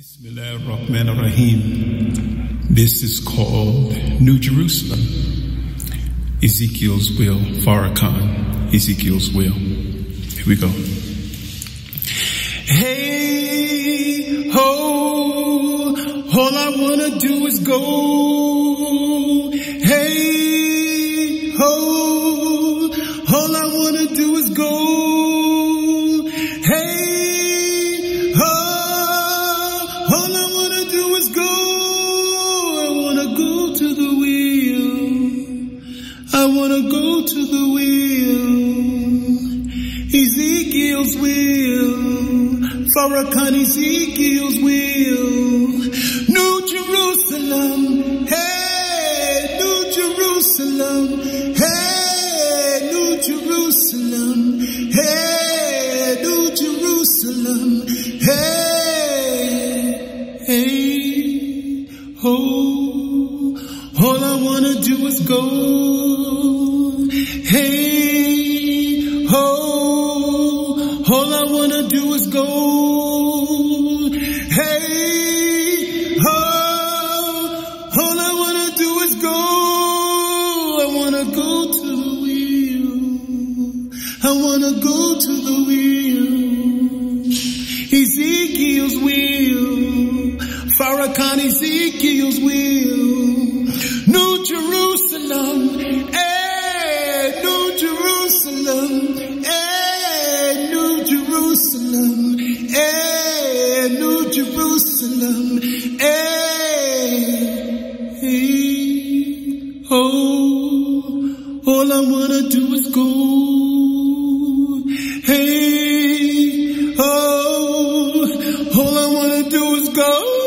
Bismillah ar-Rahman ar-Rahim. This is called New Jerusalem. Ezekiel's wheel, Farrakhan, Ezekiel's wheel. Here we go. Hey, ho, all I wanna do is go. Hey, ho, all I wanna do is go. I wanna go to the wheel. Ezekiel's wheel. Farrakhan Ezekiel's wheel. New Jerusalem. Hey, New Jerusalem. Hey, New Jerusalem. Hey, New Jerusalem. Hey, hey, ho. All I wanna do is go. Hey, ho. All I wanna do is go. Hey, ho. All I wanna do is go. I wanna go to the wheel. I wanna go to the wheel. Ezekiel's wheel. Farrakhan Ezekiel's wheel. Jerusalem. Hey, hey, oh, all I wanna do is go. Hey, oh, all I wanna do is go.